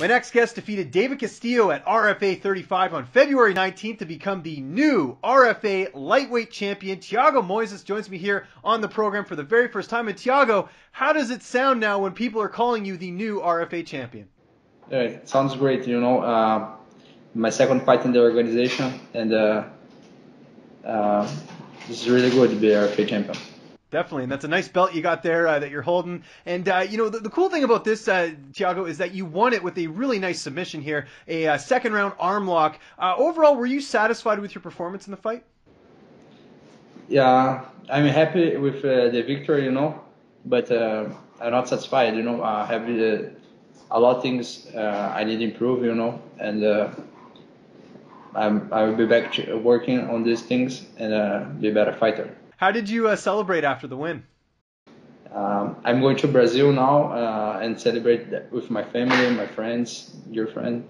My next guest defeated David Castillo at RFA 35 on February 19th to become the new RFA lightweight champion. Thiago Moises joins me here on the program for the very first time. And Thiago, how does it sound now when people are calling you the new RFA champion? It sounds great. You know, uh, my second fight in the organization, and uh, uh, this is really good to be RFA champion. Definitely, and that's a nice belt you got there uh, that you're holding. And uh, you know, the, the, cool thing about this, uh, Thiago, is that you won it with a really nice submission here, a uh, second round arm lock. Uh, overall, were you satisfied with your performance in the fight? Yeah, I'm happy with uh, the victory, you know, but I'm not satisfied. You know, I have a lot of things I need to improve, you know, and I will be back working on these things and be a better fighter. How did you uh, celebrate after the win? Um, I'm going to Brazil now uh, and celebrate with my family, my friends, your friend.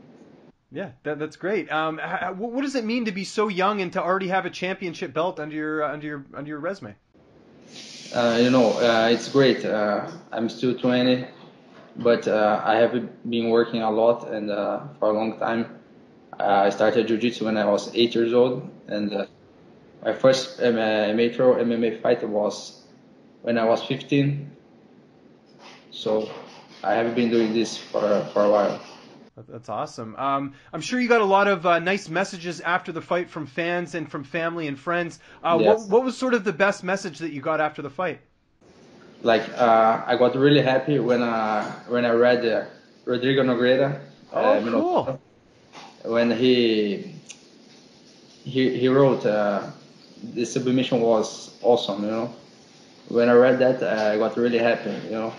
Yeah, that, that's great. Um, how, what does it mean to be so young and to already have a championship belt under your uh, under your under your resume? Uh, you know, uh, it's great. Uh, I'm still 20, but I have been working a lot and for a long time. I started jiu-jitsu when I was eight years old, and my first amateur MMA fight was when I was 15. So I have been doing this for for a while. That's awesome. Um, I'm sure you got a lot of uh, nice messages after the fight from fans and from family and friends. Uh, yes. what, what, was sort of the best message that you got after the fight? Like uh, I got really happy when I uh, when I read uh, Rodrigo Nogueira. Uh, oh, cool. When he he he wrote the submission was awesome. You know, when I read that, I got really happy. You know.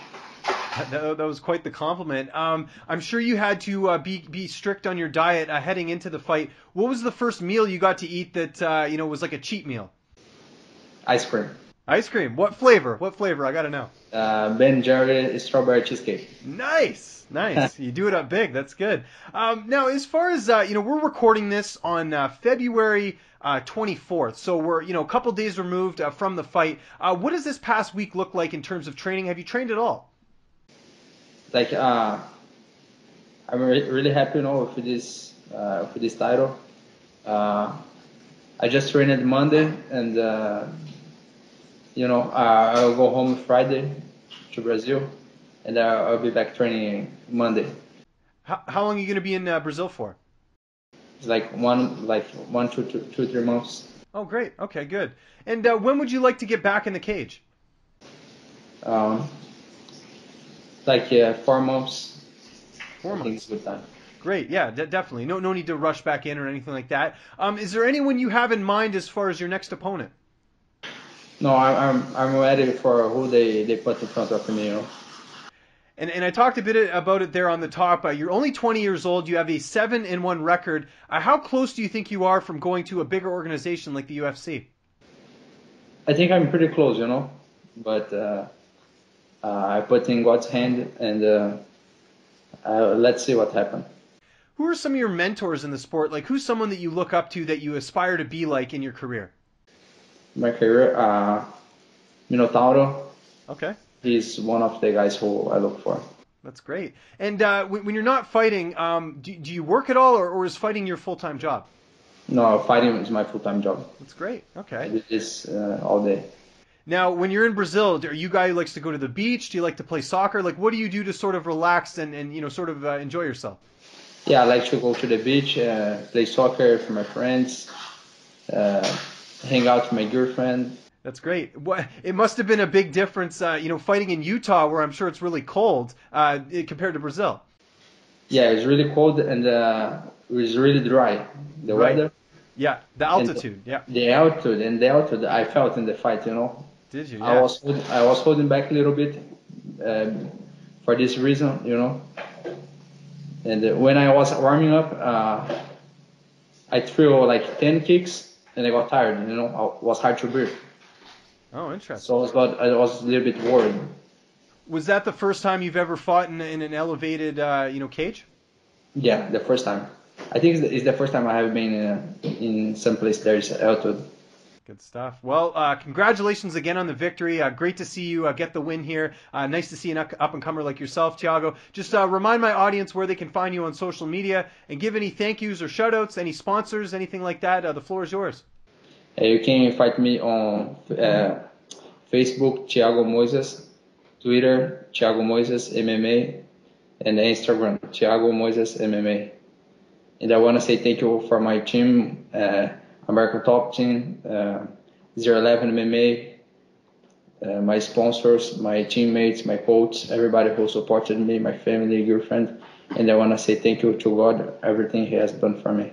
That, that was quite the compliment. Um, I'm sure you had to uh, be be strict on your diet uh, heading into the fight. What was the first meal you got to eat that uh, you know was like a cheat meal? Ice cream. Ice cream. What flavor? What flavor? I gotta know. Uh, ben Jerry strawberry cheesecake. Nice, nice. you do it up big. That's good. Um, now, as far as uh, you know, we're recording this on uh, February uh, 24th. So we're, you know, a couple days removed uh, from the fight. Uh, what does this past week look like in terms of training? Have you trained at all? Like, uh, I'm re- really happy, you know, with this, uh, with this title. Uh, I just trained Monday, and you know, I'll go home Friday to Brazil, and I'll be back training Monday. How, how long are you going to be in Brazil for? like one like one two two two three months. Oh, great. Okay, good. And uh, when would you like to get back in the cage? Um, like yeah, four months. Four months. good time. Great. Yeah, de- definitely. No, no need to rush back in or anything like that. Um, is there anyone you have in mind as far as your next opponent? No, I'm I'm ready for who they they put in front of me. You know. And, and I talked a bit about it there on the top. Uh, you're only 20 years old. You have a seven in one record. Uh, how close do you think you are from going to a bigger organization like the UFC? I think I'm pretty close, you know. But uh, uh I put in God's hand, and uh, uh, let's see what happens. Who are some of your mentors in the sport? Like, who's someone that you look up to that you aspire to be like in your career? My career, uh, Minotauro. Okay he's one of the guys who I look for. That's great. And uh, when, you're not fighting, um, do, do, you work at all, or, or is fighting your full time job? No, fighting is my full time job. That's great. Okay. I do this uh, all day. Now, when you're in Brazil, are you guy who likes to go to the beach? Do you like to play soccer? Like, what do you do to sort of relax and, and you know sort of uh, enjoy yourself? Yeah, I like to go to the beach, uh, play soccer with my friends, uh, hang out with my girlfriend. That's great. It must have been a big difference, uh, you know, fighting in Utah, where I'm sure it's really cold, uh, compared to Brazil. Yeah, it's really cold and uh, it was really dry. The right. weather. Yeah, the altitude. The, yeah. The altitude and the altitude I felt in the fight, you know. Did you? Yeah. I was I was holding back a little bit um, for this reason, you know. And uh, when I was warming up, uh, I threw like ten kicks and I got tired. You know, it was hard to breathe. Oh, interesting. So I was, I was a little bit worried. Was that the first time you've ever fought in, in an elevated, uh, you know, cage? Yeah, the first time. I think it's the, it's the first time I have been in, a, in some place there is altitude. Good stuff. Well, uh, congratulations again on the victory. Uh, great to see you uh, get the win here. Uh, nice to see an up and comer like yourself, Thiago. Just uh, remind my audience where they can find you on social media and give any thank yous or shout outs, any sponsors, anything like that. Uh, the floor is yours. you can find me on Facebook, Thiago Moises, Twitter, Thiago Moises MMA, and Instagram, Thiago Moises MMA. And I want to say thank you for my team. American Top Team, uh, 011 MMA, uh, my sponsors, my teammates, my coach, everybody who supported me, my family, girlfriend, and I want to say thank you to God, everything He has done for me.